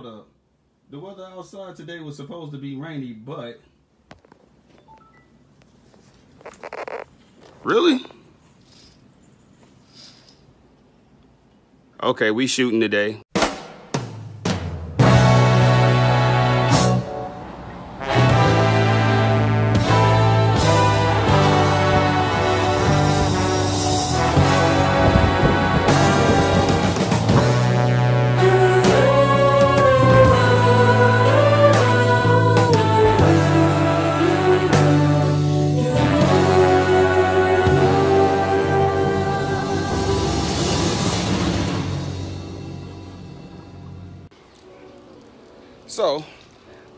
hold up. The weather outside today was supposed to be rainy, but really? Okay, we shooting today.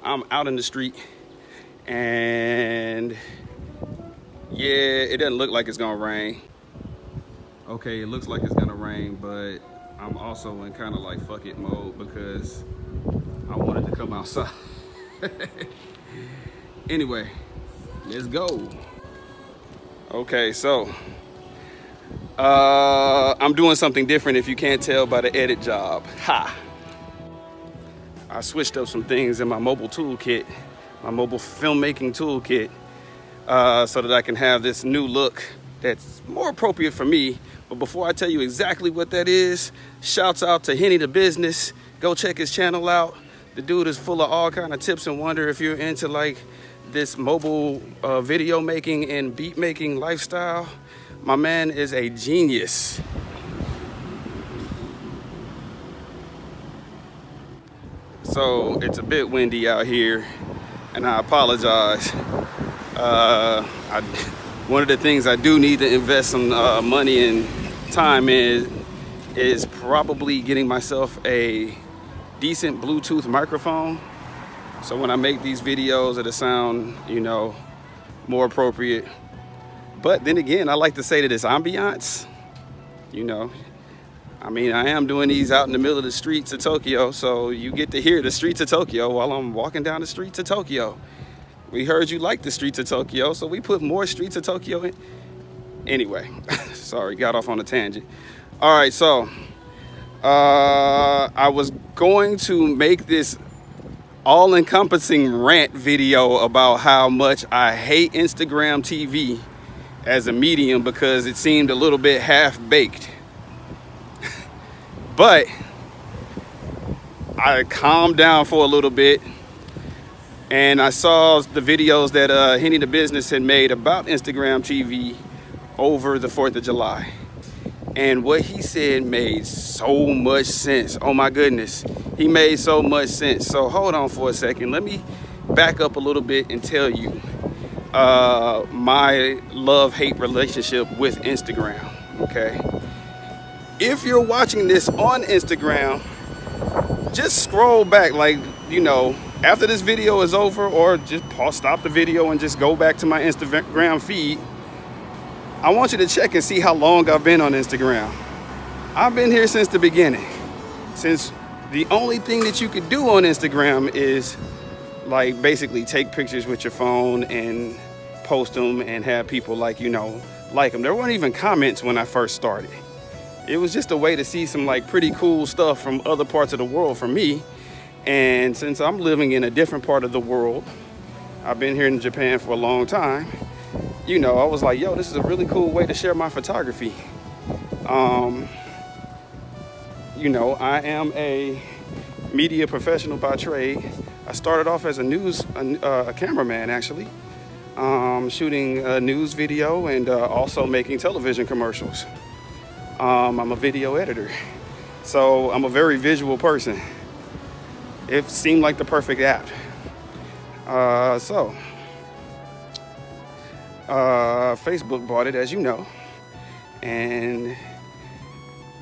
I'm out in the street and yeah, it doesn't look like it's gonna rain. Okay, it looks like it's gonna rain, but I'm also in kind of like fuck it mode because I wanted to come outside. anyway, let's go. Okay, so uh, I'm doing something different if you can't tell by the edit job. Ha! I switched up some things in my mobile toolkit, my mobile filmmaking toolkit, uh, so that I can have this new look that's more appropriate for me. But before I tell you exactly what that is, shouts out to Henny the Business. Go check his channel out. The dude is full of all kind of tips and wonder if you're into like this mobile uh, video making and beat making lifestyle. My man is a genius. So it's a bit windy out here and I apologize. Uh, I, one of the things I do need to invest some uh, money and time in is probably getting myself a decent Bluetooth microphone. So when I make these videos, it'll sound, you know, more appropriate. But then again, I like to say that it's ambiance. You know, I mean, I am doing these out in the middle of the streets of Tokyo, so you get to hear the streets of Tokyo while I'm walking down the streets of Tokyo. We heard you like the streets of Tokyo, so we put more streets of Tokyo in. Anyway, sorry, got off on a tangent. All right, so uh, I was going to make this all-encompassing rant video about how much I hate Instagram TV as a medium because it seemed a little bit half-baked. But I calmed down for a little bit and I saw the videos that uh, Henny the Business had made about Instagram TV over the 4th of July. And what he said made so much sense. Oh my goodness. He made so much sense. So hold on for a second. Let me back up a little bit and tell you uh, my love-hate relationship with Instagram, okay? If you're watching this on Instagram, just scroll back like, you know, after this video is over or just pause, stop the video and just go back to my Instagram feed. I want you to check and see how long I've been on Instagram. I've been here since the beginning. Since the only thing that you could do on Instagram is like basically take pictures with your phone and post them and have people like, you know, like them. There weren't even comments when I first started it was just a way to see some like pretty cool stuff from other parts of the world for me. And since I'm living in a different part of the world, I've been here in Japan for a long time, you know, I was like, yo, this is a really cool way to share my photography. Um, you know, I am a media professional by trade. I started off as a news a, a cameraman actually, um, shooting a news video and uh, also making television commercials. Um, I'm a video editor. So I'm a very visual person. It seemed like the perfect app. Uh, so, uh, Facebook bought it, as you know, and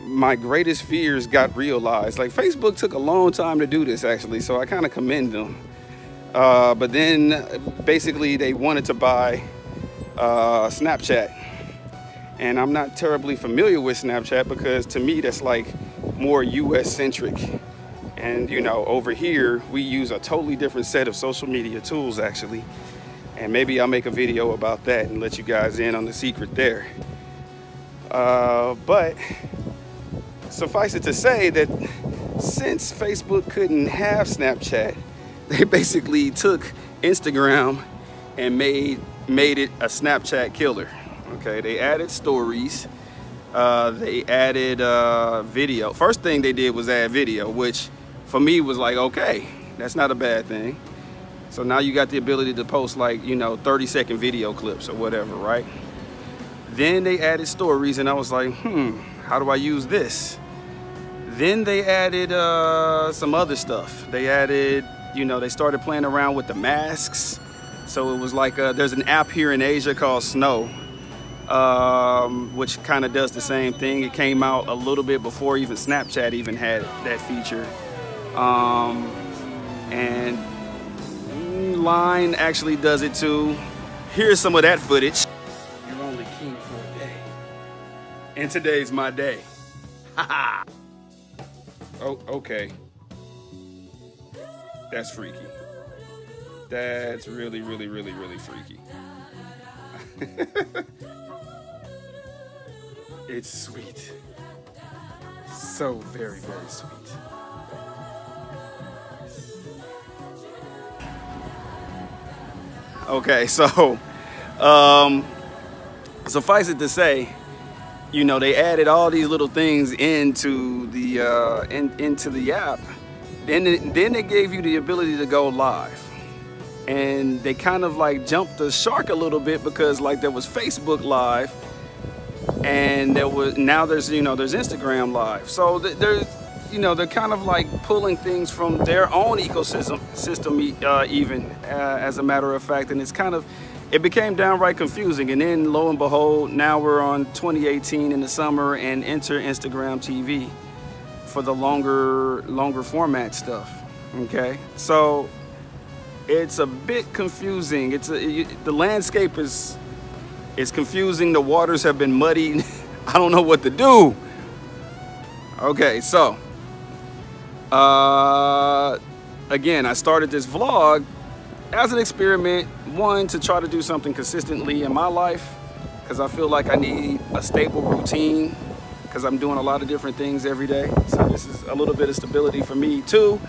my greatest fears got realized. Like Facebook took a long time to do this, actually, so I kind of commend them. Uh, but then, basically, they wanted to buy uh, Snapchat and I'm not terribly familiar with Snapchat because to me that's like more US centric. And you know, over here we use a totally different set of social media tools actually. And maybe I'll make a video about that and let you guys in on the secret there. Uh, but suffice it to say that since Facebook couldn't have Snapchat, they basically took Instagram and made made it a Snapchat killer. Okay, they added stories. Uh, they added uh, video. First thing they did was add video, which for me was like, okay, that's not a bad thing. So now you got the ability to post like, you know, 30 second video clips or whatever, right? Then they added stories and I was like, hmm, how do I use this? Then they added uh, some other stuff. They added, you know, they started playing around with the masks. So it was like, uh, there's an app here in Asia called Snow, um, which kind of does the same thing. It came out a little bit before even Snapchat even had that feature. Um, and Line actually does it too. Here's some of that footage. You're only king for a day. And today's my day. Haha. oh, okay. That's freaky. That's really, really, really, really freaky. it's sweet. So very, very sweet. Okay, so um, suffice it to say, you know, they added all these little things into the uh, in, into the app. Then then they gave you the ability to go live, and they kind of like jumped the shark a little bit because like there was Facebook Live, and there was now there's you know there's Instagram Live. So there's you know, they're kind of like pulling things from their own ecosystem, system, uh, even uh, as a matter of fact. And it's kind of, it became downright confusing. And then lo and behold, now we're on 2018 in the summer and enter Instagram TV for the longer, longer format stuff. Okay. So it's a bit confusing. It's a, the landscape is, is confusing. The waters have been muddy. I don't know what to do. Okay, so uh, again, I started this vlog as an experiment, one, to try to do something consistently in my life, because I feel like I need a stable routine, because I'm doing a lot of different things every day. So this is a little bit of stability for me too.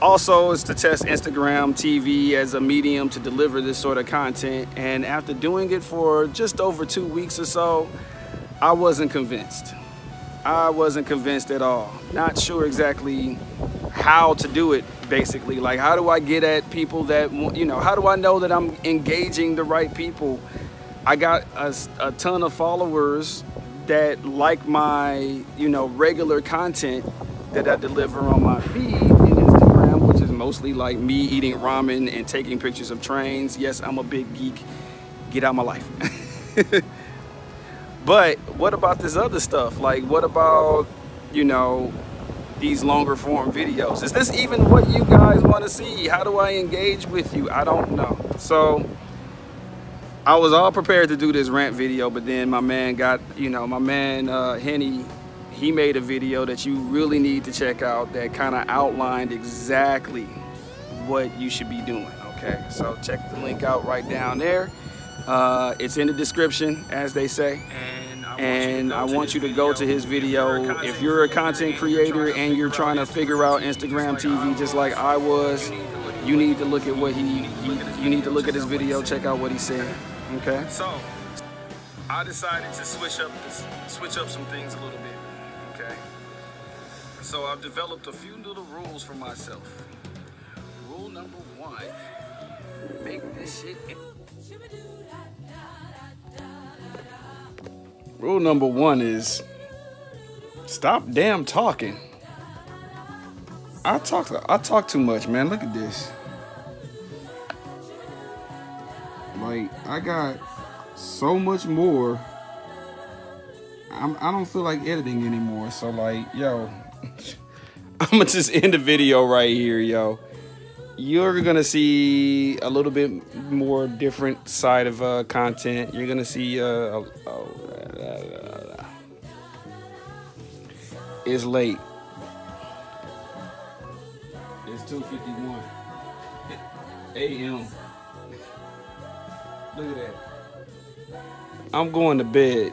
Also is to test Instagram TV as a medium to deliver this sort of content. And after doing it for just over two weeks or so, I wasn't convinced. I wasn't convinced at all. Not sure exactly how to do it, basically. Like, how do I get at people that, you know, how do I know that I'm engaging the right people? I got a, a ton of followers that like my, you know, regular content that I deliver on my feed in Instagram, which is mostly like me eating ramen and taking pictures of trains. Yes, I'm a big geek. Get out my life. But what about this other stuff? Like, what about, you know, these longer form videos? Is this even what you guys want to see? How do I engage with you? I don't know. So I was all prepared to do this rant video, but then my man got, you know, my man uh, Henny, he made a video that you really need to check out that kind of outlined exactly what you should be doing. Okay, so check the link out right down there. Uh, it's in the description, as they say. And I want you to go to his video. If you're a content creator and you're trying to figure out Instagram TV just like I was, you need to look at what he, he you need to look at his video, check out what he said. Okay? So I decided to switch up switch up some things a little bit. So I've developed a few little rules for myself. Rule number one, make this shit Rule number one is stop damn talking. I talk I talk too much, man. Look at this. Like I got so much more. I'm, I don't feel like editing anymore. So like, yo, I'm gonna just end the video right here, yo you're gonna see a little bit more different side of uh, content. You're gonna see. Uh, oh, uh, it's late. It's 2:51 a.m. Look at that. I'm going to bed.